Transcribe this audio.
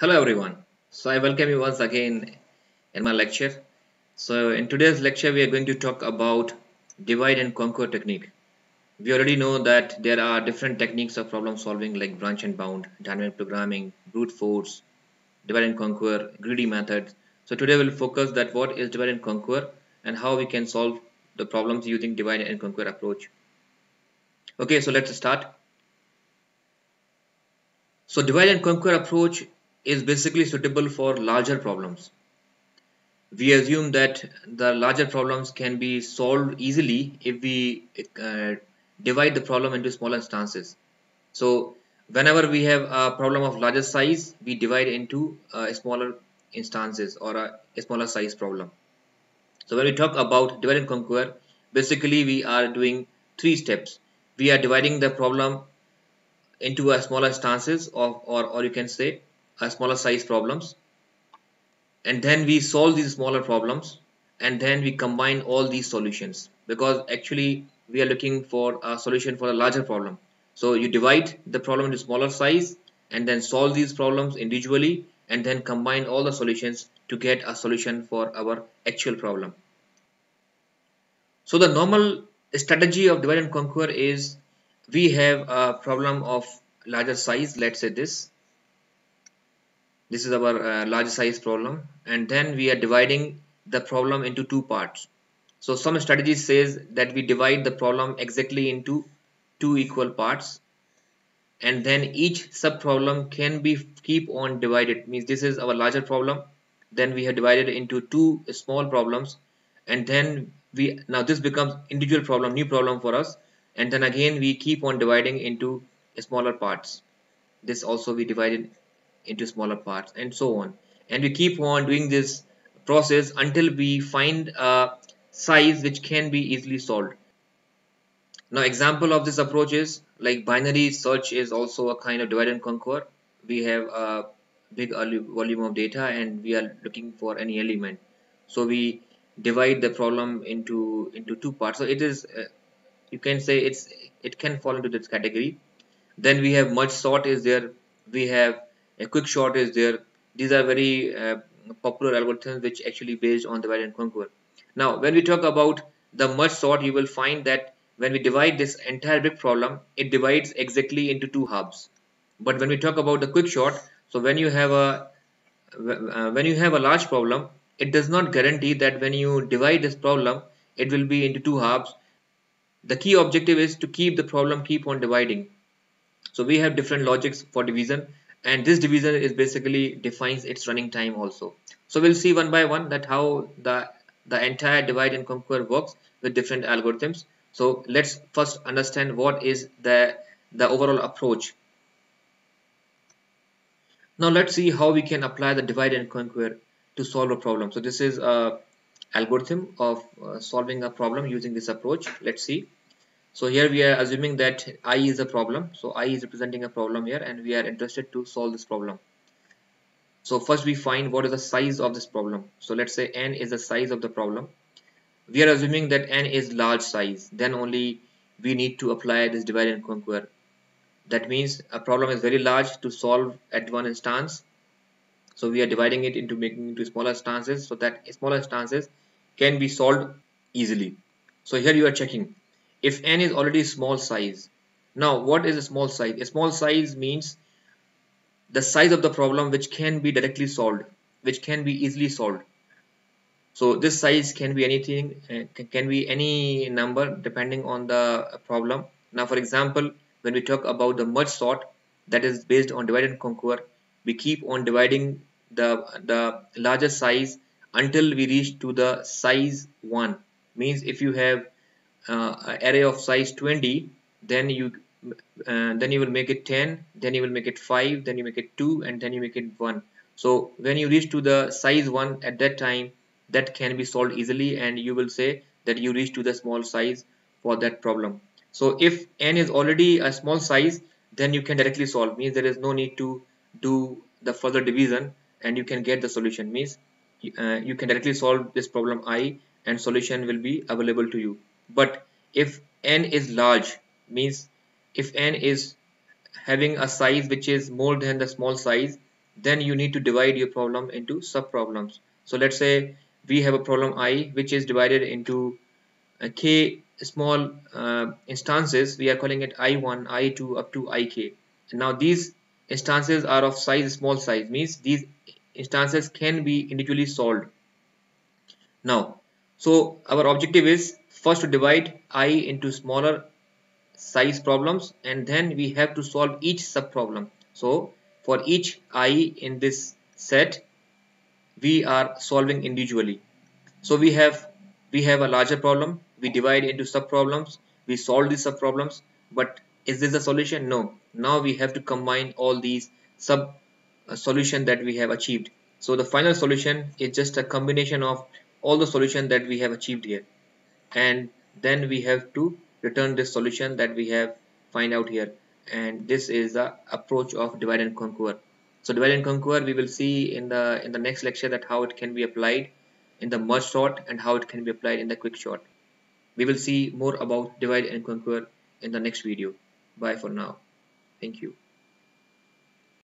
Hello everyone. So I welcome you once again in my lecture. So in today's lecture we are going to talk about divide and conquer technique. We already know that there are different techniques of problem solving like branch and bound, dynamic programming, brute force, divide and conquer, greedy methods. So today we'll focus that what is divide and conquer and how we can solve the problems using divide and conquer approach. Okay, so let's start. So divide and conquer approach is basically suitable for larger problems. We assume that the larger problems can be solved easily if we uh, divide the problem into smaller instances. So whenever we have a problem of larger size, we divide into uh, smaller instances or a, a smaller size problem. So when we talk about divide and conquer, basically we are doing three steps. We are dividing the problem into a smaller instances of, or, or you can say a smaller size problems. And then we solve these smaller problems and then we combine all these solutions. Because actually we are looking for a solution for a larger problem. So you divide the problem into smaller size and then solve these problems individually and then combine all the solutions to get a solution for our actual problem. So the normal strategy of divide and conquer is we have a problem of larger size let's say this this is our uh, large size problem. And then we are dividing the problem into two parts. So some strategy says that we divide the problem exactly into two equal parts. And then each sub problem can be keep on divided. Means this is our larger problem. Then we have divided into two small problems. And then we now this becomes individual problem new problem for us. And then again we keep on dividing into smaller parts. This also we divided into smaller parts and so on. And we keep on doing this process until we find a size which can be easily solved. Now example of this approach is like binary search is also a kind of divide and conquer. We have a big volume of data and we are looking for any element. So we divide the problem into into two parts. So it is uh, you can say it's it can fall into this category. Then we have merge sort is there. We have a quick sort is there. These are very uh, popular algorithms which actually based on the divide and conquer now when we talk about the merge sort you will find that when we divide this entire big problem it divides exactly into two halves. But when we talk about the quick sort so when you have a uh, when you have a large problem it does not guarantee that when you divide this problem it will be into two halves. The key objective is to keep the problem keep on dividing. So we have different logics for division and this division is basically defines its running time also. So we'll see one by one that how the the entire divide and conquer works with different algorithms. So let's first understand what is the the overall approach. Now let's see how we can apply the divide and conquer to solve a problem. So this is a algorithm of uh, solving a problem using this approach. Let's see so here we are assuming that i is a problem. So i is representing a problem here and we are interested to solve this problem. So first we find what is the size of this problem. So let's say n is the size of the problem. We are assuming that n is large size. Then only we need to apply this divide and conquer. That means a problem is very large to solve at one instance. So we are dividing it into making into smaller instances so that smaller instances can be solved easily. So here you are checking if n is already small size. Now what is a small size? A small size means the size of the problem which can be directly solved which can be easily solved. So this size can be anything uh, can be any number depending on the problem. Now for example when we talk about the merge sort that is based on divide and conquer we keep on dividing the the larger size until we reach to the size 1 means if you have array of size 20 then you uh, then you will make it 10 then you will make it 5 then you make it 2 and then you make it 1 so when you reach to the size 1 at that time that can be solved easily and you will say that you reach to the small size for that problem. So if n is already a small size then you can directly solve. Means there is no need to do the further division and you can get the solution. Means uh, you can directly solve this problem i and solution will be available to you but if n is large means if n is having a size which is more than the small size then you need to divide your problem into sub problems so let's say we have a problem i which is divided into uh, k small uh, instances. We are calling it i1 i2 up to ik and now these instances are of size small size means these instances can be individually solved. Now so our objective is first to divide i into smaller size problems and then we have to solve each sub problem so for each i in this set we are solving individually. So we have we have a larger problem. We divide into sub problems we solve these sub problems but is this the solution? No. Now we have to combine all these sub uh, solution that we have achieved. So the final solution is just a combination of all the solution that we have achieved here and then we have to return this solution that we have find out here. And this is the approach of divide and conquer. So divide and conquer we will see in the in the next lecture that how it can be applied in the merge sort and how it can be applied in the quick sort. We will see more about divide and conquer in the next video. Bye for now. Thank you